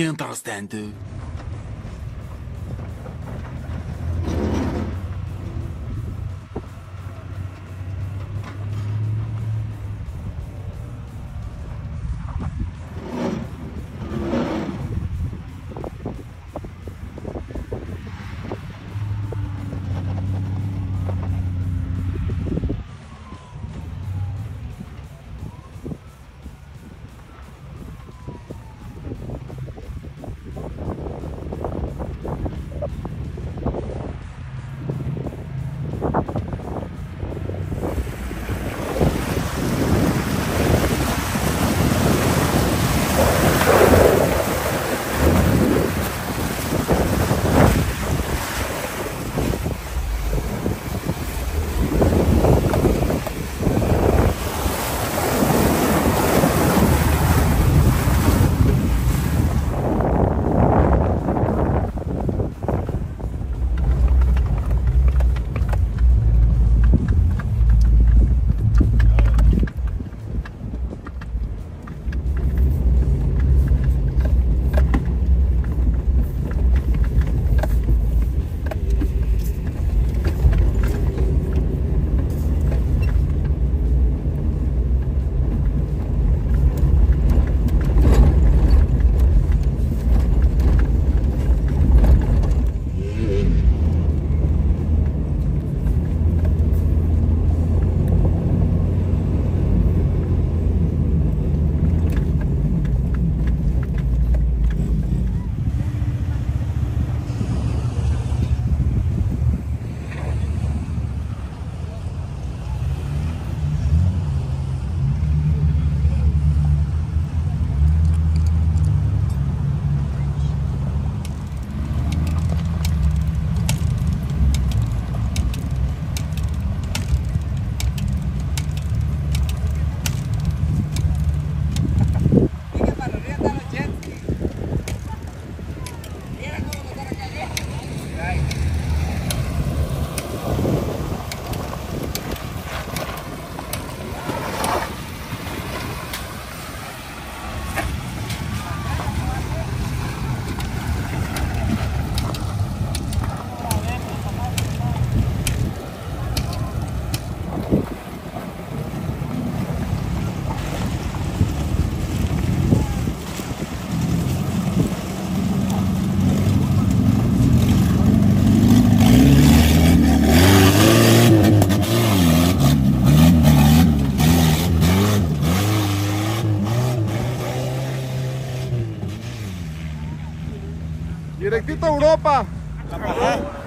не understand.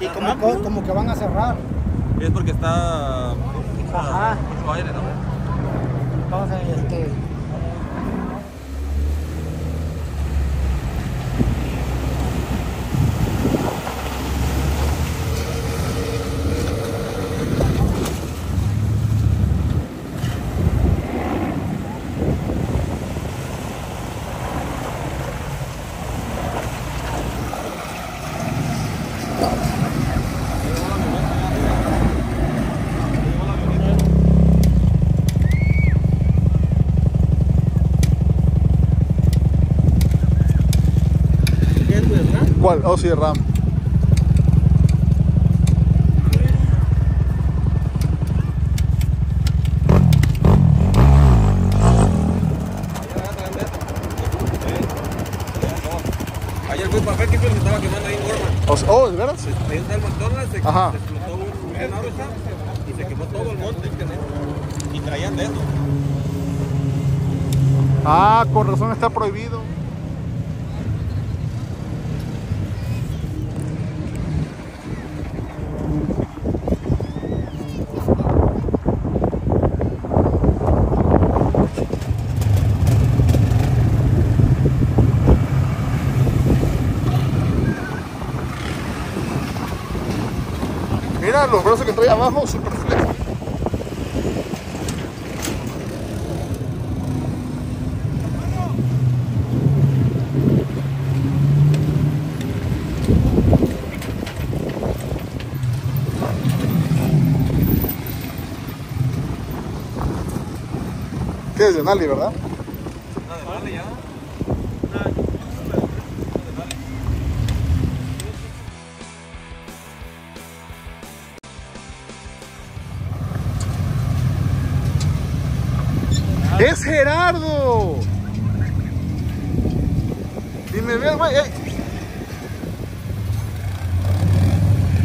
Y como, co- como que van a cerrar. Es porque está Ajá. mucho aire, ¿no? Entonces, este. ¿Cuál? Oh, sí, RAM. Ayer fui para ver que se estaba quemando ahí en Gorman. Oh, ¿de veras? Ahí está el McDonald's, se, Ajá. explotó un- y se quemó todo el monte. Y traían de eso. Ah, con razón está prohibido. Los brazos que trae abajo, super flex. ¿Qué es de Nali, verdad? ¡Es Gerardo! Y me ve güey.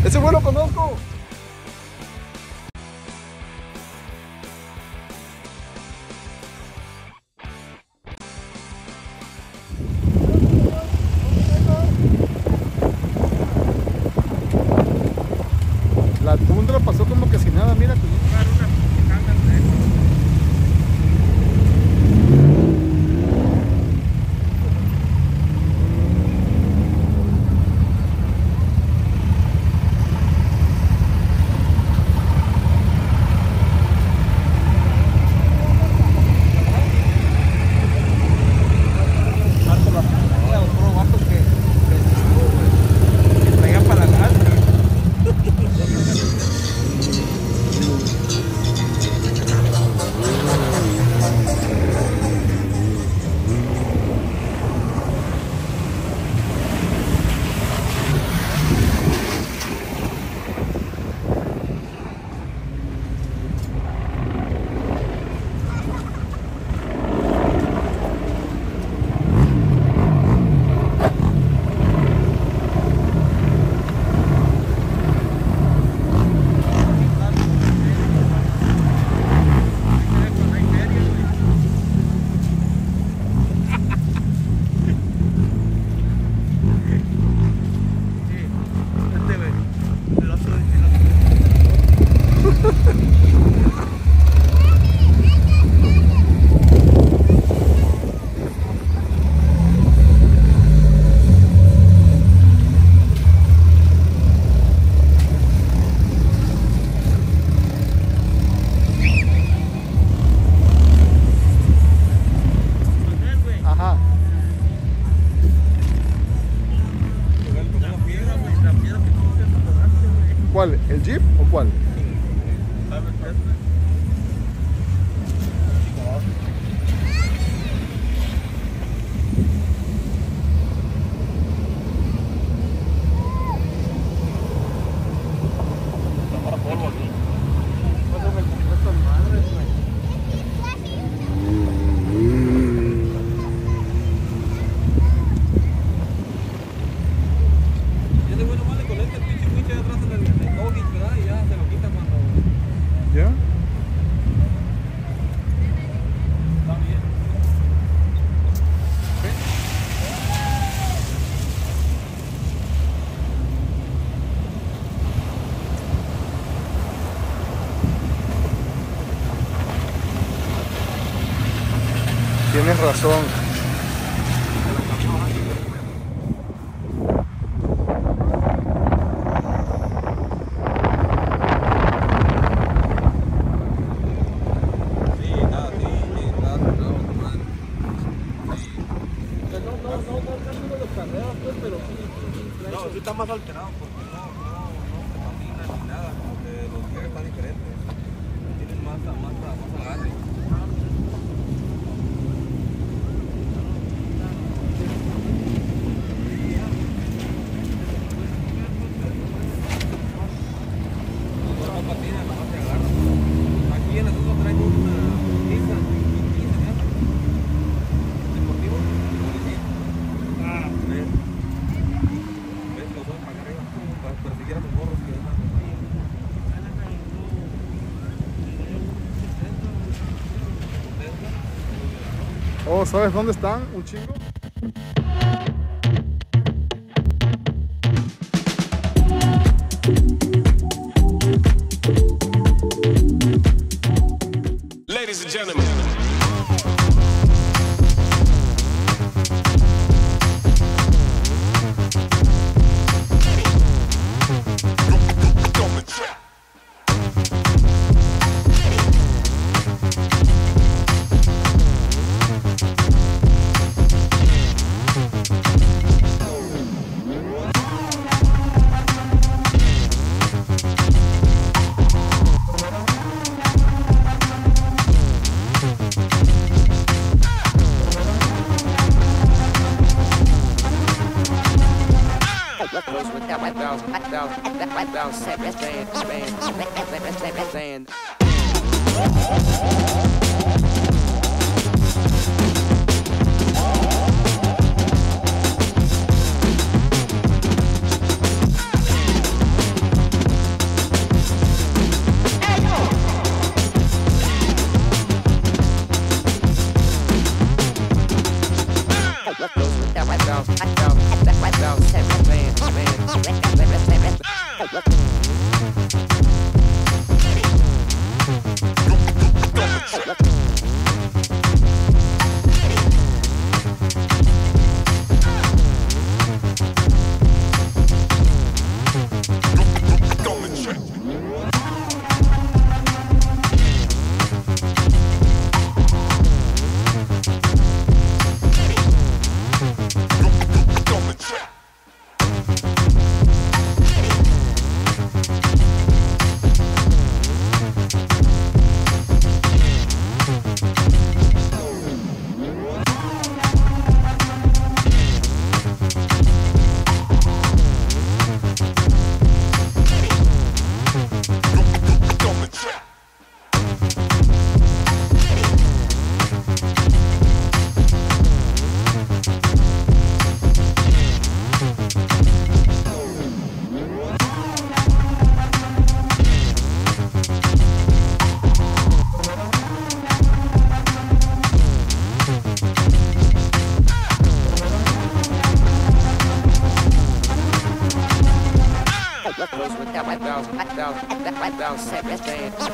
Ese güey lo conozco. ¿El Jeep o cuál? ¿sabes dónde están? Un chingo. thousand, thousand, thousand, thousand, thousand, thousand, thousand, Oh, Okay.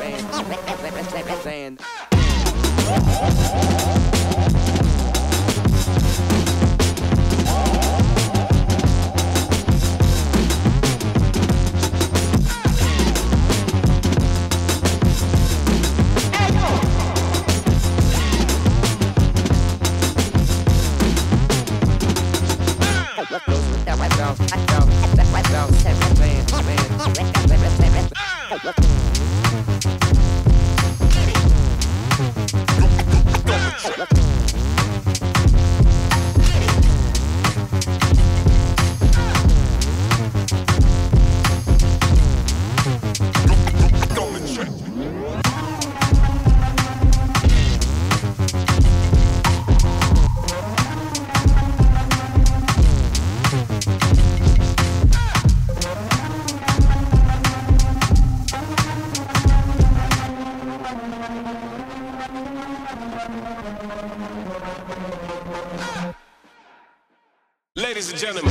And gentlemen.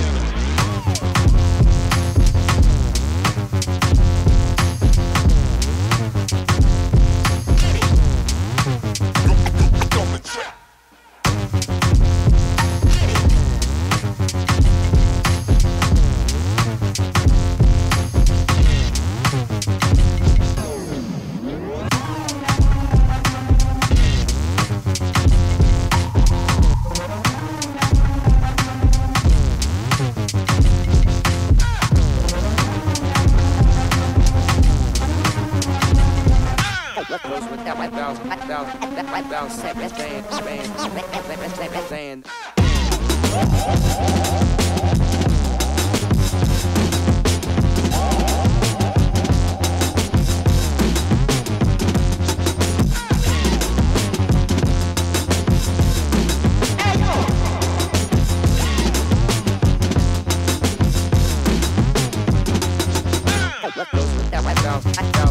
Let's go.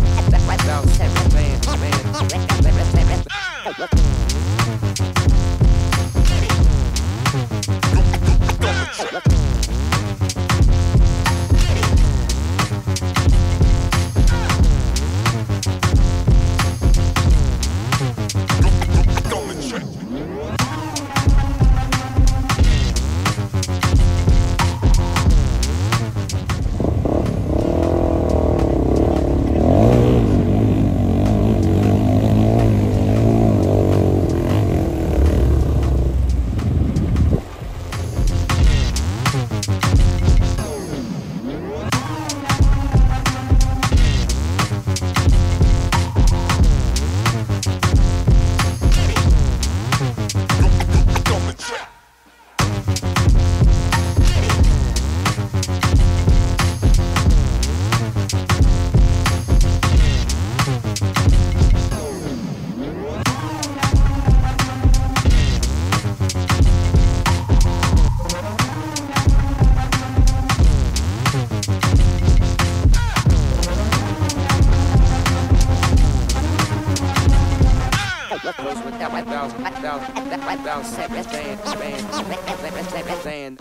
saying.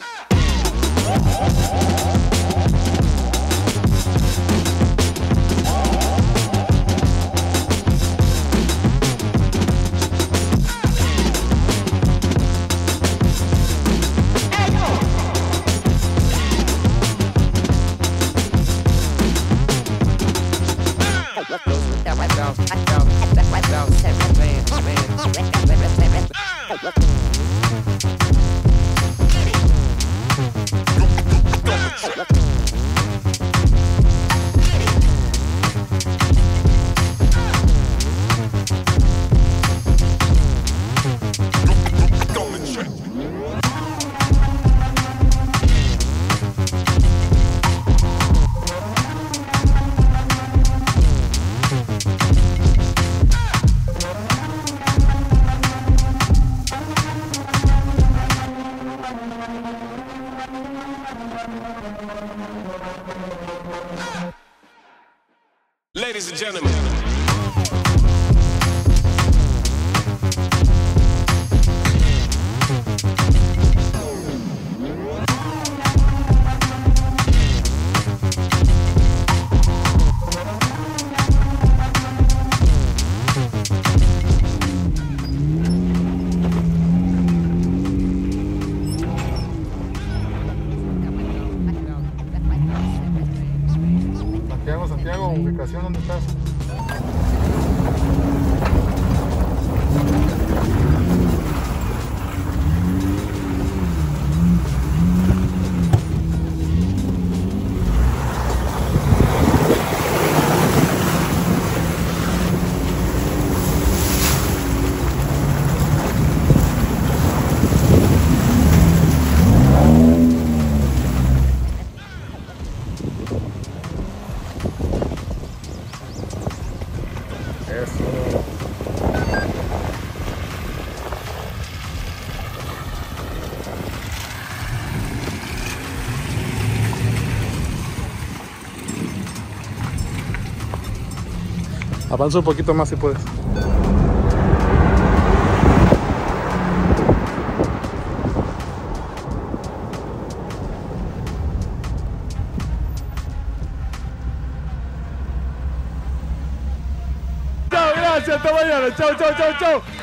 Ubicación, ¿dónde estás? Avanza un poquito más si puedes. Chao, gracias, hasta mañana. Chao, chao, chao, chao.